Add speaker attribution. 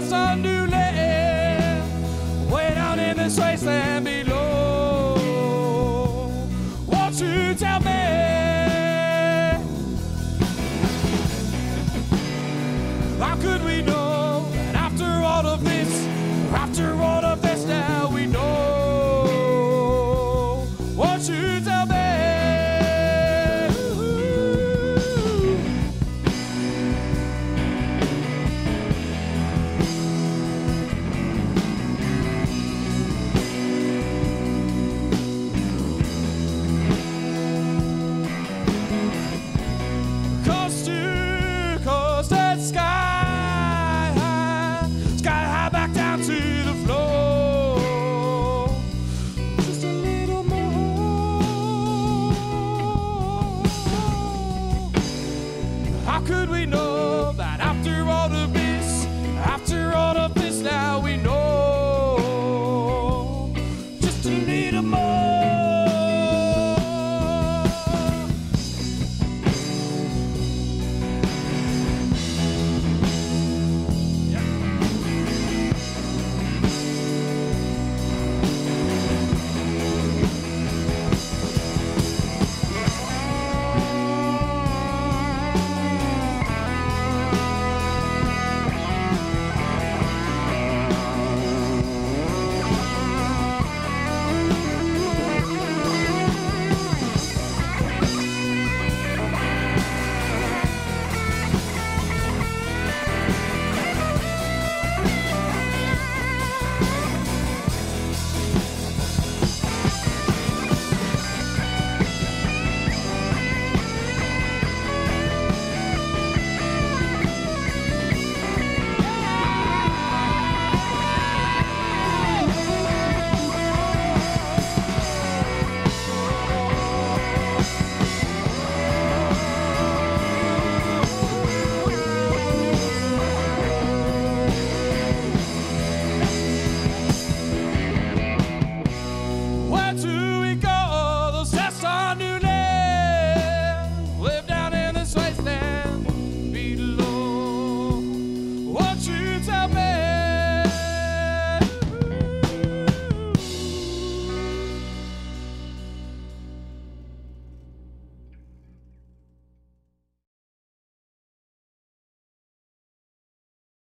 Speaker 1: that's land, way down in this wasteland below. Won't you tell me? How could we know that after all of this, after all to